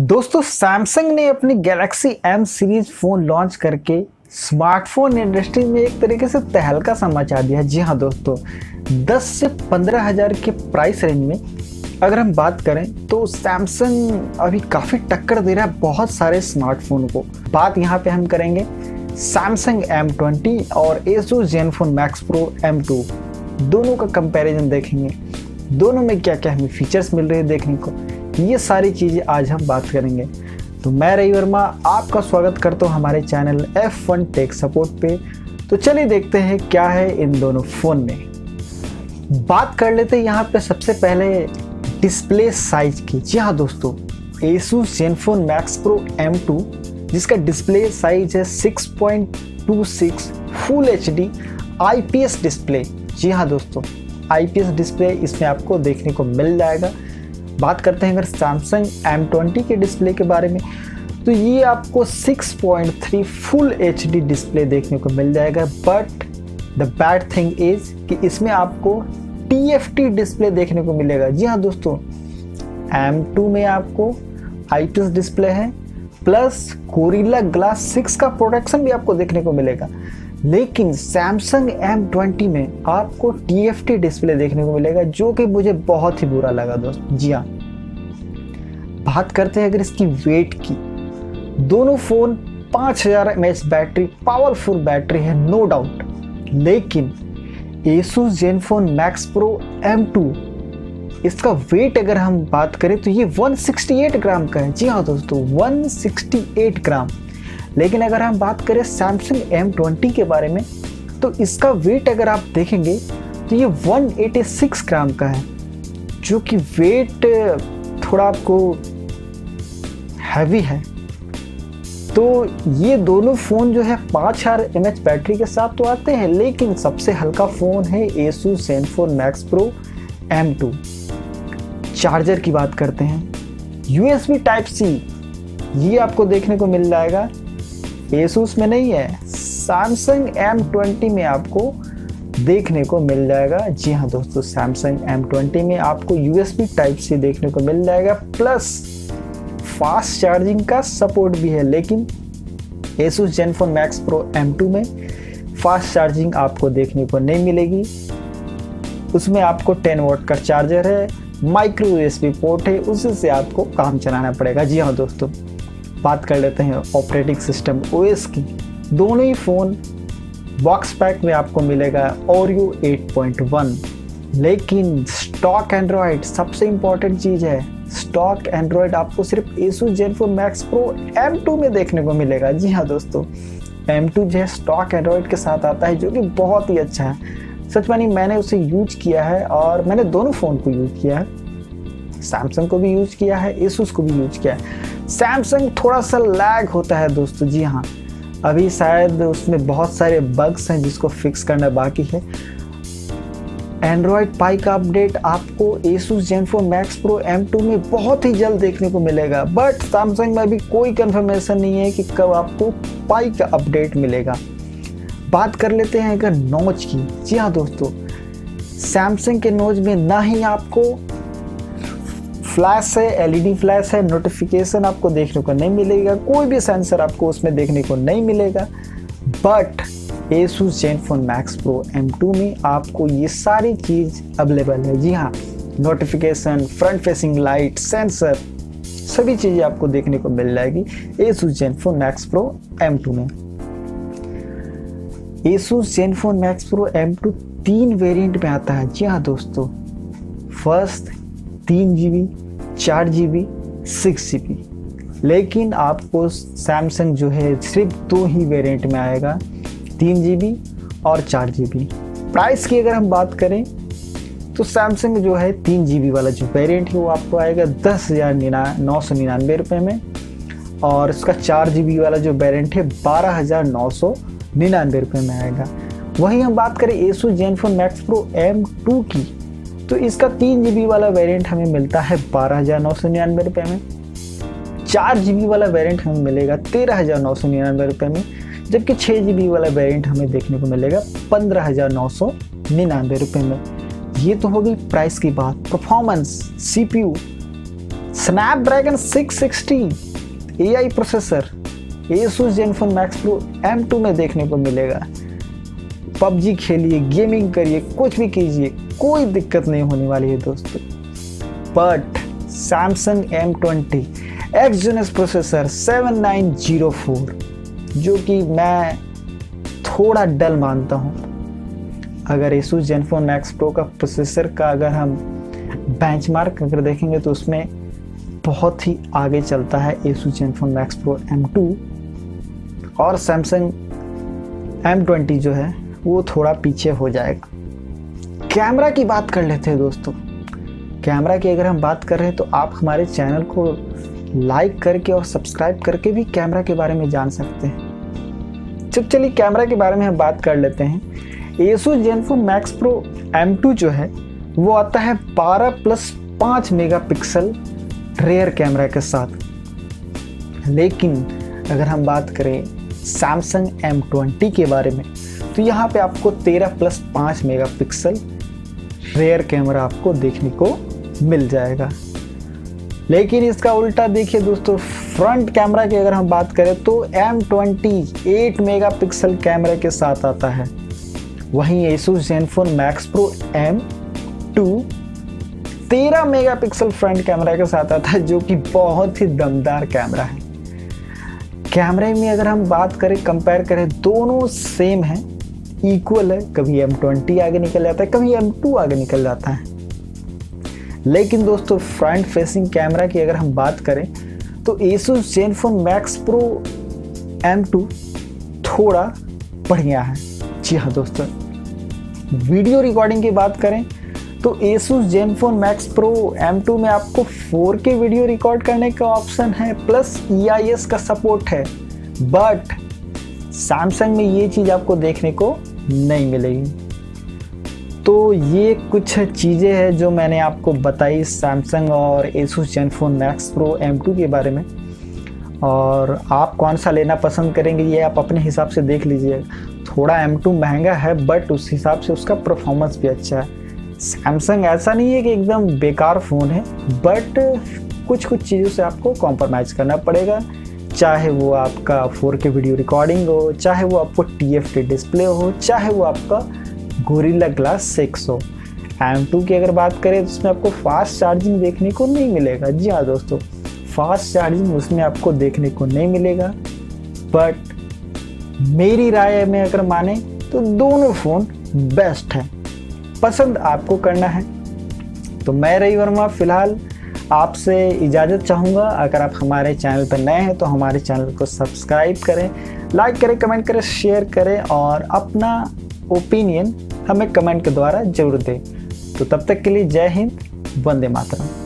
दोस्तों सैमसंग ने अपनी Galaxy M series phone launch करके स्मार्टफ़ोन इंडस्ट्री में एक तरीके से तहलका सा मचा दिया जी हाँ दोस्तों 10 से पंद्रह हज़ार के प्राइस रेंज में अगर हम बात करें तो सैमसंग अभी काफ़ी टक्कर दे रहा है बहुत सारे स्मार्टफ़ोन को। बात यहाँ पे हम करेंगे सैमसंग M20 और Asus Zenfone Max Pro M2 दोनों का कंपैरिजन देखेंगे। दोनों में क्या क्या हमें फीचर्स मिल रहे हैं देखने को। ये सारी चीज़ें आज हम बात करेंगे। तो मैं रवि वर्मा, आपका स्वागत करता हूँ हमारे channel F one tech support पे। तो चलिए देखते हैं क्या है इन दोनों फ़ोन में। बात कर लेते हैं यहाँ पे सबसे पहले डिस्प्ले साइज़ की। जी हाँ दोस्तों, Asus Zenfone Max Pro M2 जिसका डिस्प्ले साइज़ है 6.26 full H D IPS display जी हाँ दोस्तों आईपीएस डिस्प्ले इसमें आपको देखने को मिल जाएगा। बात करते हैं अगर सैमसंग M20 के डिस्प्ले के बारे में तो ये आपको 6.3 फुल एचडी डिस्प्ले देखने को मिल जाएगा। But the bad thing is कि इसमें आपको TFT डिस्प्ले देखने को मिलेगा। जी हाँ दोस्तों M2 में आपको आईपीएस डिस्प्ले है। प्लस कोरिला ग्लास 6 का प्रोटेक्शन भी आपको देखने को मिलेगा। लेकिन सैमसंग M20 में आपको टी एफ़ टी डिस्प्ले देखने को मिलेगा, जो कि मुझे बहुत ही बुरा लगा दोस्त। जी हाँ। बात करते हैं अगर इसकी वेट की। दोनों फ़ोन 5000 हज़ार M H battery powerful battery है नो डाउट लेकिन Asus Zenfone Max Pro M M2 इसका वेट अगर हम बात करें तो ये 168 ग्राम का है। जी हाँ दोस्तों 168 ग्राम। लेकिन अगर हम बात करें सैमसंग एम ट्वेंटी के बारे में तो इसका वेट अगर आप देखेंगे तो ये 186 ग्राम का है, जो कि वेट थोड़ा आपको हैवी है। तो ये दोनों फ़ोन जो है पाँच हज़ार एम बैटरी के साथ तो आते हैं, लेकिन सबसे हल्का फ़ोन है Asus Asus Zenfone Max Pro M2 charger की बात करते हैं। USB टाइप सी ये आपको देखने को मिल जाएगा। Asus में नहीं है सैमसंग M20 में आपको देखने को मिल जाएगा। जी हाँ दोस्तों सैमसंग M20 में आपको USB टाइप सी देखने को मिल जाएगा। प्लस फास्ट चार्जिंग का सपोर्ट भी है, लेकिन Asus Zenfone Max Pro M two में फास्ट चार्जिंग आपको देखने को नहीं मिलेगी। उसमें आपको 10 वोट का चार्जर है माइक्रो यूएसबी पोर्ट है, उसी से आपको काम चलाना पड़ेगा। जी हाँ दोस्तों, बात कर लेते हैं ऑपरेटिंग सिस्टम ओएस की। दोनों ही फ़ोन बॉक्स पैक में आपको मिलेगा ओरियो 8.1 लेकिन स्टॉक एंड्रॉयड सबसे इंपॉर्टेंट चीज़ है स्टॉक एंड्रॉयड आपको सिर्फ़ Asus Zenfone Max Pro M2 में देखने को मिलेगा। जी हाँ दोस्तों एम टू जो है स्टॉक एंड्रॉयड के साथ आता है, जो कि बहुत ही अच्छा है। सच मानी मैंने उसे यूज़ किया है और मैंने दोनों फ़ोन को यूज़ किया है। सैमसंग को भी यूज़ किया है एसूस को भी यूज़ किया है। सैमसंग थोड़ा सा लैग होता है दोस्तों, जी हाँ। अभी शायद उसमें बहुत सारे बग्स हैं जिसको फिक्स करना बाकी है। एंड्रॉयड पाई का अपडेट आपको Asus Zenfone Max Pro M2 में बहुत ही जल्द देखने को मिलेगा। बट सैमसंग में अभी कोई कंफर्मेशन नहीं है कि कब आपको पाई का अपडेट मिलेगा। बात कर लेते हैं अगर नोच की। जी हाँ दोस्तों सैमसंग के नोच में ना ही आपको फ्लैश है एलईडी फ्लैश है नोटिफिकेशन आपको देखने को नहीं मिलेगा, कोई भी सेंसर आपको उसमें देखने को नहीं मिलेगा। But Asus Zenfone Max Pro M2 में आपको ये सारी चीज़ अवेलेबल है। जी हाँ notification front facing light sensor सभी चीज़ें आपको देखने को मिल जाएगी Asus Zenfone Max Pro M2 में। Asus Zenfone Max Pro M2 तीन वेरिएंट में आता है। जी हाँ दोस्तों फ़र्स्ट तीन जी बी चार G B six G B लेकिन आपको सैमसंग जो है, सिर्फ़ दो ही वेरिएंट में आएगा, तीन जी बी और चार जी बी प्राइस की अगर हम बात करें तो सैमसंग जो है, तीन जी बी वाला जो वेरिएंट है, वो आपको आएगा दस हज़ार निना, नौ सौ निन्यानवे रुपये में। और इसका चार जी बी वाला जो वेरिएंट है, बारह हज़ार नौ सौ निन्यानवे रुपये में आएगा। वहीं हम बात करें Asus Zenfone Max Pro M two की तो इसका तीन जी वाला वेरिएंट हमें मिलता है बारह हज़ार नौ सौ निन्यानवे रुपये में। चार जी वाला वेरिएंट हमें मिलेगा तेरह हज़ार नौ सौ निन्यानवे रुपये में, जबकि छः जी वाला वेरिएंट हमें देखने को मिलेगा पंद्रह हज़ार नौ सौ निन्यानवे रुपये में। ये तो हो गई प्राइस की बात performance C P U Snapdragon six sixty A I processor Asus Zenfone Max Pro M2 में देखने को मिलेगा। पबजी खेलिए गेमिंग करिए, कुछ भी कीजिए, कोई दिक्कत नहीं होने वाली है दोस्तों। But Samsung M M20 Exynos processor 7904 जो कि मैं थोड़ा डल मानता हूँ। अगर Asus Zenfone Max Pro का प्रोसेसर का अगर हम बेंचमार्क अगर देखेंगे तो उसमें बहुत ही आगे चलता है Asus Zenfone Max Pro M2 और सैमसंग एम ट्वेंटी जो है, वो थोड़ा पीछे हो जाएगा। कैमरा की बात कर लेते हैं दोस्तों। कैमरा की अगर हम बात कर रहे हैं तो आप हमारे चैनल को लाइक करके और सब्सक्राइब करके भी कैमरा के बारे में जान सकते हैं। चल चलिए, कैमरा के बारे में हम बात कर लेते हैं। Asus Zenfone Max Pro M two जो है, वो आता है 12 प्लस 5 मेगापिक्सल रेयर कैमरा के साथ। लेकिन अगर हम बात करें सैमसंग M20 के बारे में। तो यहाँ पे आपको 13 प्लस 5 मेगापिक्सल रेयर कैमरा आपको देखने को मिल जाएगा। लेकिन इसका उल्टा देखिए दोस्तों फ्रंट कैमरा की अगर हम बात करें तो M20 8 मेगापिक्सल कैमरे के साथ आता है। वहीं Asus Zenfone Max Pro M2 13 megapixel front camera के साथ आता है, जो कि बहुत ही दमदार कैमरा है। कैमरे में अगर हम बात करें कंपेयर करें, दोनों सेम है। इक्वल है, कभी M20 आगे निकल जाता है, कभी M2 आगे निकल जाता है। लेकिन दोस्तों फ्रंट फेसिंग कैमरा की अगर हम बात करें तो Asus Zenfone Max Pro M2 थोड़ा बढ़िया है। जी हाँ दोस्तों वीडियो रिकॉर्डिंग की बात करें तो Asus Zenfone Max Pro M2 में आपको 4K वीडियो रिकॉर्ड करने का ऑप्शन है प्लस EIS का सपोर्ट है। बट Samsung में ये चीज़ आपको देखने को नहीं मिलेगी। तो ये कुछ चीज़ें हैं जो मैंने आपको बताई Samsung और Asus Zenfone Max Pro M2 के बारे में। और आप कौन सा लेना पसंद करेंगे, ये आप अपने हिसाब से देख लीजिए। थोड़ा M2 महँगा है बट उस हिसाब से उसका परफॉर्मेंस भी अच्छा है। सैमसंग ऐसा नहीं है कि एकदम बेकार फ़ोन है बट कुछ कुछ चीज़ों से आपको कॉम्प्रोमाइज़ करना पड़ेगा। चाहे वो आपका 4K वीडियो रिकॉर्डिंग हो, चाहे वो आपको टी डिस्प्ले हो, चाहे वो आपका गोरिल्ला ग्लास सिक्स हो। एम टू की अगर बात करें तो उसमें आपको फास्ट चार्जिंग देखने को नहीं मिलेगा। जी हाँ दोस्तों फास्ट चार्जिंग उसमें आपको देखने को नहीं मिलेगा। बट मेरी राय में अगर माने तो दोनों फ़ोन बेस्ट है। पसंद आपको करना है। तो मैं रवि वर्मा, फ़िलहाल आपसे इजाज़त चाहूँगा। अगर आप हमारे चैनल पर नए हैं तो हमारे चैनल को सब्सक्राइब करें, लाइक करें, कमेंट करें, शेयर करें और अपना ओपिनियन हमें कमेंट के द्वारा ज़रूर दें। तो तब तक के लिए जय हिंद, वंदे मातरम।